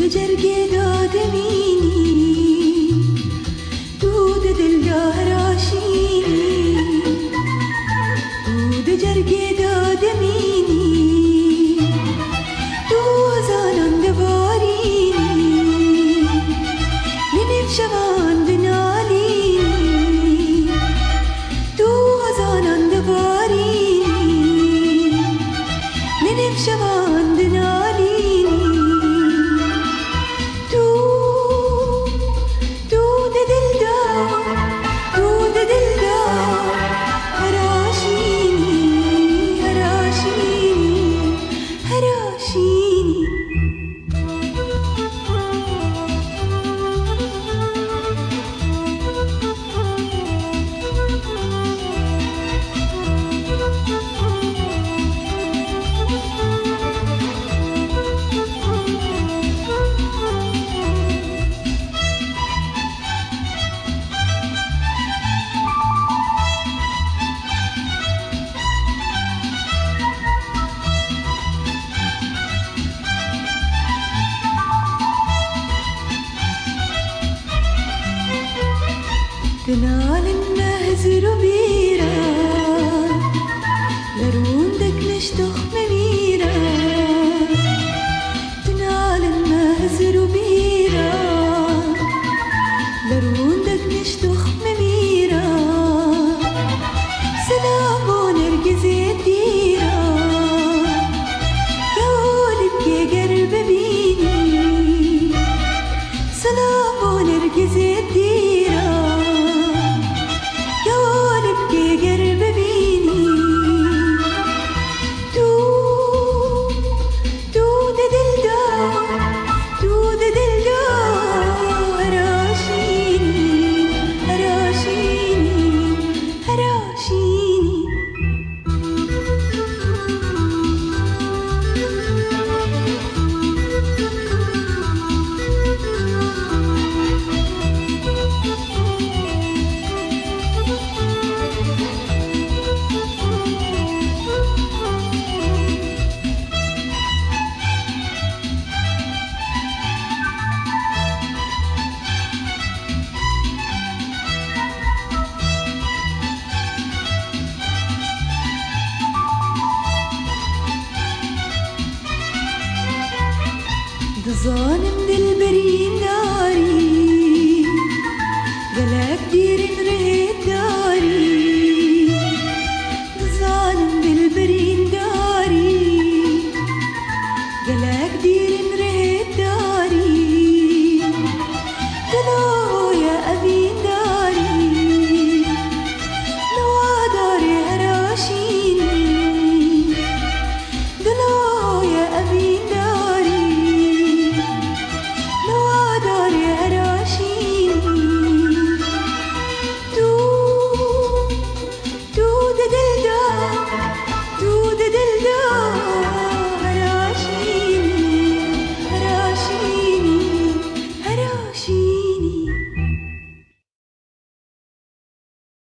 دو جرگه داده بینی دود دل یار آشینی. دود جرگه داده بینی دوزاننده بارینی نمیف شما நாளின் ده ظالم للبريده